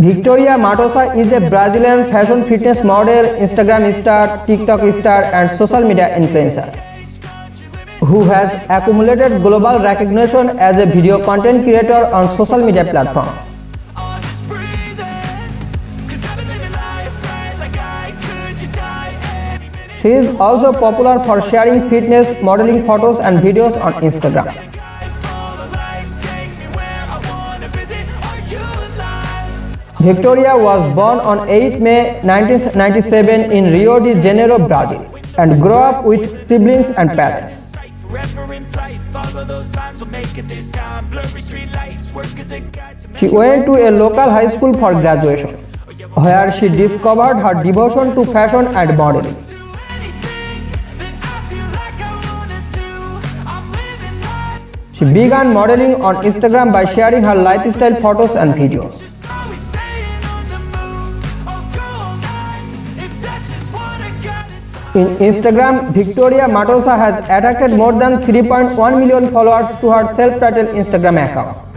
Victoria Matosa is a Brazilian fashion fitness model, Instagram star, TikTok star, and social media influencer who has accumulated global recognition as a video content creator on social media platforms. She is also popular for sharing fitness, modeling photos, and videos on Instagram. Victoria was born on 8 May 1997 in Rio de Janeiro, Brazil, and grew up with siblings and parents. She went to a local high school for graduation, where she discovered her devotion to fashion and modeling. She began modeling on Instagram by sharing her lifestyle photos and videos. In Instagram, Victoria Matosa has attracted more than 3.1 million followers to her self-titled Instagram account.